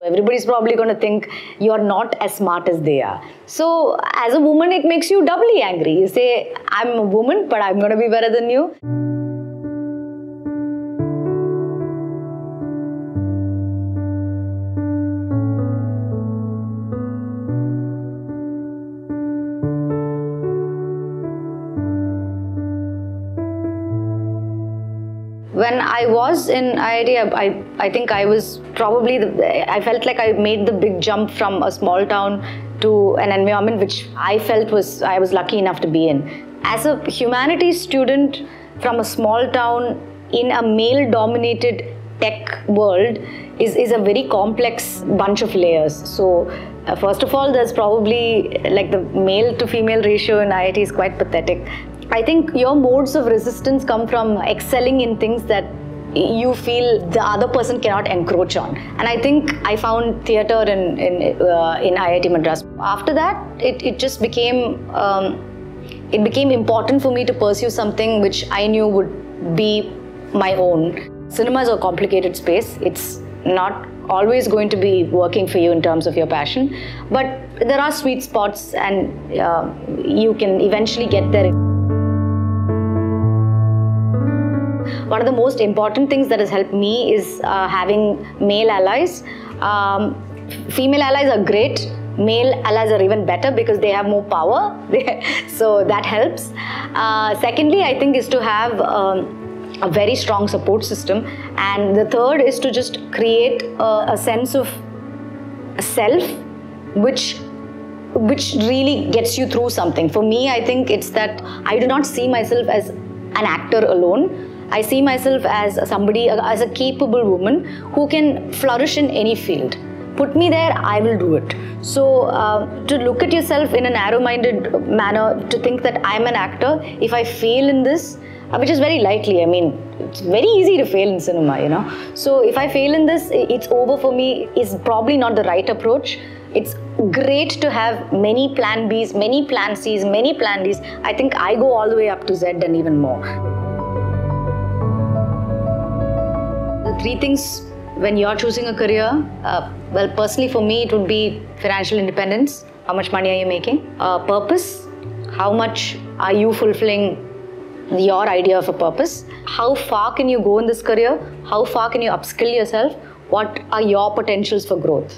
Everybody's probably going to think you're not as smart as they are. So, as a woman, it makes you doubly angry. You say, I'm a woman, but I'm going to be better than you. When I was in IIT, I, I think I was probably, the, I felt like I made the big jump from a small town to an environment which I felt was, I was lucky enough to be in. As a humanities student from a small town in a male dominated tech world is, is a very complex bunch of layers. So, uh, first of all, there's probably like the male to female ratio in IIT is quite pathetic. I think your modes of resistance come from excelling in things that you feel the other person cannot encroach on. And I think I found theatre in, in, uh, in IIT Madras. After that, it, it just became, um, it became important for me to pursue something which I knew would be my own. Cinema is a complicated space. It's not always going to be working for you in terms of your passion, but there are sweet spots and uh, you can eventually get there. One of the most important things that has helped me is uh, having male allies. Um, female allies are great. Male allies are even better because they have more power. so that helps. Uh, secondly, I think is to have um, a very strong support system. And the third is to just create a, a sense of self which which really gets you through something. For me, I think it's that I do not see myself as an actor alone. I see myself as somebody, as a capable woman who can flourish in any field. Put me there, I will do it. So, uh, to look at yourself in a narrow minded manner, to think that I'm an actor, if I fail in this, uh, which is very likely, I mean, it's very easy to fail in cinema, you know. So, if I fail in this, it's over for me, is probably not the right approach. It's great to have many plan Bs, many plan Cs, many plan Ds. I think I go all the way up to Z and even more. Three things when you're choosing a career. Uh, well, personally, for me, it would be financial independence. How much money are you making? Uh, purpose. How much are you fulfilling your idea of a purpose? How far can you go in this career? How far can you upskill yourself? What are your potentials for growth?